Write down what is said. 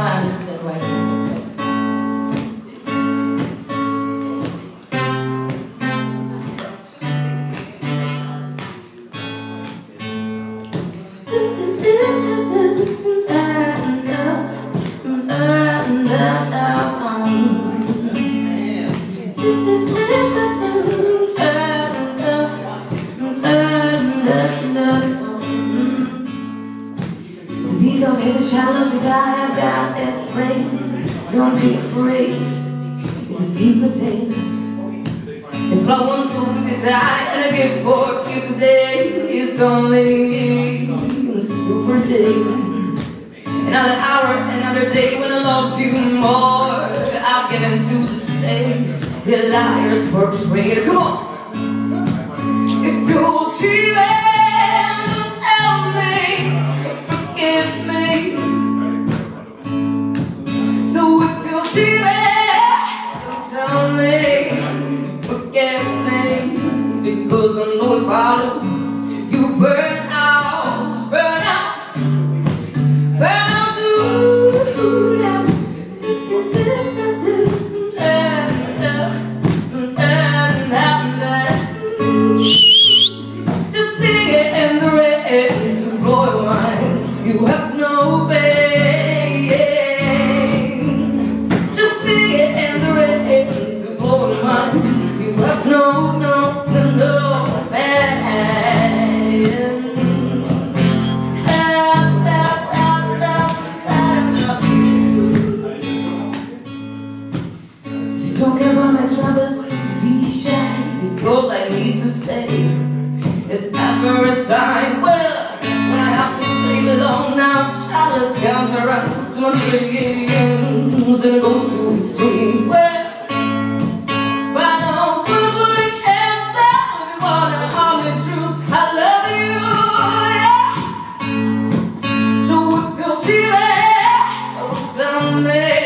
now I understand why These are his shallow which I have got as friends. Don't be afraid, it's a secret tale. It's about one soul we could die and a gift for you today. It's only a super day. Another hour, another day when I loved you more. I've given to the same. The liars portrayed. Come on. If you're cheating, tell me, forgive. Because I know if I don't, you burn out, burn out, burn out too. Just sing it in the rain to blow your mind. You have no pain. Need say It's ever a time Well, when I have to sleep alone now Charlotte comes around to my dreams And it goes to extremes Well, the yeah. So if you're cheating, don't tell me